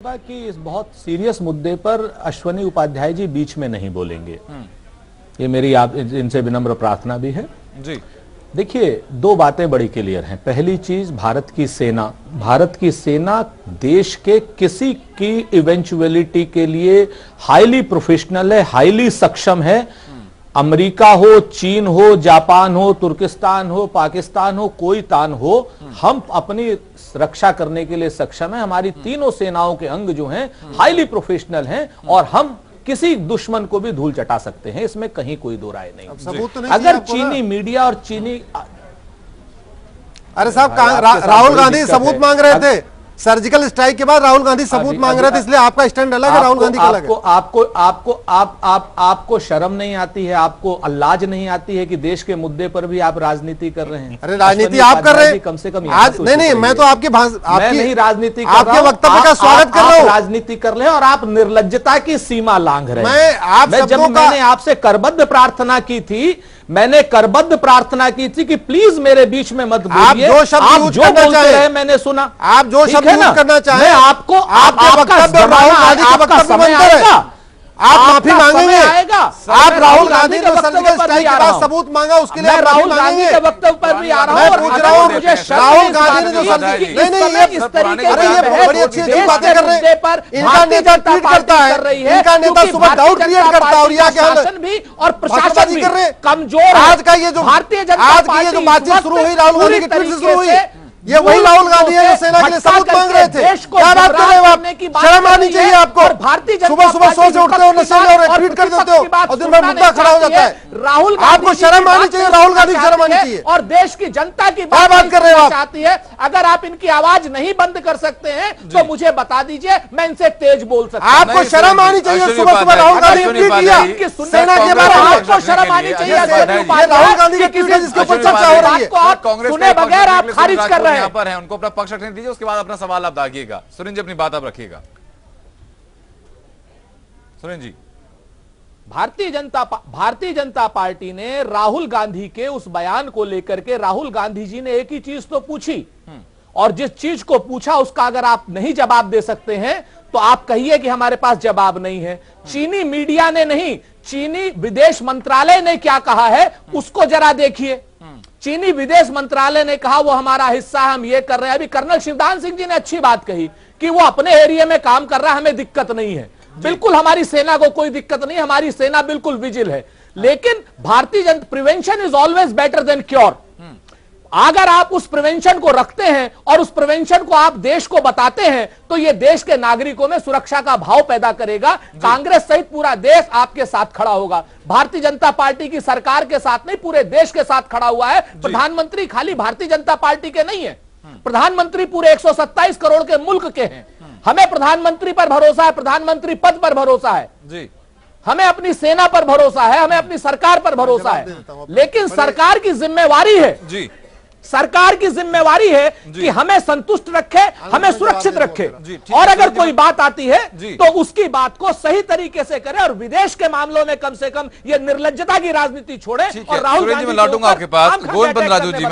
कि इस बहुत सीरियस मुद्दे पर अश्वनी उपाध्याय जी बीच में नहीं बोलेंगे। ये मेरी आप इनसे विनम्र प्रार्थना भी है। जी। देखिए दो बातें बड़ी क्लियर हैं। पहली चीज़ भारत की सेना। भारत की सेना देश के किसी की इवेंचुअलिटी के लिए हाईली प्रोफेशनल है हाईली सक्षम है। अमेरिका हो चीन हो जापान हो तुर्किस्तान हो पाकिस्तान हो कोई तान हो हम अपनी रक्षा करने के लिए सक्षम है। हमारी तीनों सेनाओं के अंग जो हैं हाईली प्रोफेशनल हैं और हम किसी दुश्मन को भी धूल चटा सकते हैं। इसमें कहीं कोई दो राय नहीं सबूत तो नहीं अगर चीनी मीडिया और चीनी अरे साहब राहुल गांधी सबूत मांग रहे थे। सर्जिकल स्ट्राइक के बाद राहुल गांधी सबूत मांग रहे थे इसलिए आपका स्टैंड अलग है राहुल गांधी का अलग आपको है। आपको आपको आप आप आपको शर्म नहीं आती है आपको अल्लाज नहीं आती है कि देश के मुद्दे पर भी आप राजनीति कर रहे हैं। अरे राजनीति आप कर रहे हैं कम से कम आज तो नहीं नहीं मैं तो आपकी नहीं राजनीति आपके वक्तव्य का स्वागत कर रहा हूँ। राजनीति कर रहे हैं और आप निर्लजता की सीमा लांघ रहे हैं। मैं आप जब मैंने आपसे करबद्ध प्रार्थना की थी मैंने करबद्ध प्रार्थना की थी कि प्लीज़ मेरे बीच में मत आप बोलिए जो शब्द आप जो करना बोलते चाहें, रहे मैंने सुना आप जो शब्द? करना चाहे मैं आपको आप आपका समय। आएगा। आप माफ़ी मांगेंगे। आएगा। आप राहुल गांधी के ने वक्तव्य पर स्ट्राइक भी के आ रहा सबूत मांगा उसके लिए राहुल गांधी के वक्तव्य पर भी आ रहा हूँ। पूछ रहा हूँ, मुझे राहुल गांधी ने जो की नहीं, नहीं, ये इस तरीके अरे ये बड़ी अच्छी अच्छी बातें कर रहे हैं। इनका नेता ट्वीट करता है। इनका नेता सुबह डाउट क्रिएट करता है और यहाँ का शासन भी और प्रशासन भी कर रहे हैं। कमज़ोर आज का ये जो भारतीय जनता आज की ये जो बातचीत शुरू हुई राहुल गांधी की के ट्वीट से शुरू हुई। ये वही राहुल गांधी है जो सेना के लिए सबूत शर्म कर आनी चाहिए आपको भारतीय जनता सुबह सुबह सोच उठते हो नशे में और की ट्वीट कर देते हो की बात और दिन भर मुद्दा खड़ा हो जाता है। राहुल आपको शर्म आनी चाहिए राहुल गांधी शर्म आनी चाहिए। और देश की जनता की बात बात कर रहे हो आप? चाहती है अगर आप इनकी आवाज़ नहीं बंद कर सकते हैं तो मुझे बता दीजिए मैं इनसे तेज बोल सकता हूँ। आपको शर्म आनी चाहिए सुबह सुबह राहुल गांधी की सुनने सेना के में आपको शर्म आनी चाहिए ये राहुल गांधी जिसके ऊपर चर्चा हो रही है। आप कांग्रेस सुने बगैर आप खारिज कर रहे यहाँ हैं। पर है उनको अपना पक्ष रखने दीजिए उसके बाद अपना सवाल आप दागिएगा। सुरेन जी अपनी बात आप रखिएगा। सुरेंद्र जी। भारतीय जनता भारतीय जनता पार्टी ने राहुल गांधी के उस बयान को लेकर के राहुल गांधी जी ने एक ही चीज़ तो पूछी। और जिस चीज़ को पूछा उसका अगर आप नहीं जवाब दे सकते हैं तो आप कहिए कि हमारे पास जवाब नहीं है। चीनी मीडिया ने नहीं चीनी विदेश मंत्रालय ने क्या कहा है उसको जरा देखिए। चीनी विदेश मंत्रालय ने कहा वो हमारा हिस्सा है हम ये कर रहे हैं। अभी कर्नल शिवदान सिंह जी ने अच्छी बात कही कि वो अपने एरिया में काम कर रहा है हमें दिक्कत नहीं है। बिल्कुल हमारी सेना को कोई दिक्कत नहीं हमारी सेना बिल्कुल विजिल है। लेकिन भारतीय जनता prevention is always better than cure अगर आप उस प्रिवेंशन को रखते हैं और उस प्रिवेंशन को आप देश को बताते हैं तो यह देश के नागरिकों में सुरक्षा का भाव पैदा करेगा। कांग्रेस सहित पूरा देश आपके साथ खड़ा होगा। भारतीय जनता पार्टी की सरकार के साथ नहीं पूरे देश के साथ खड़ा हुआ है। प्रधानमंत्री खाली भारतीय जनता पार्टी के नहीं है। प्रधानमंत्री पूरे 127 करोड़ के मुल्क के हैं। हमें प्रधानमंत्री पर भरोसा है प्रधानमंत्री पद पर भरोसा है। जी। हमें अपनी सेना पर भरोसा है हमें अपनी सरकार पर भरोसा हूँ। लेकिन सरकार की जिम्मेवारी है। जी। सरकार की जिम्मेवारी है कि हमें संतुष्ट रखे हमें सुरक्षित रखे। और अगर कोई बात आती है तो उसकी बात को सही तरीके से करें और विदेश के मामलों में कम से कम ये निर्लजता की राजनीति छोड़े और राहुल गांधी लौटूँगा आपके पास। गोविंद राजू जी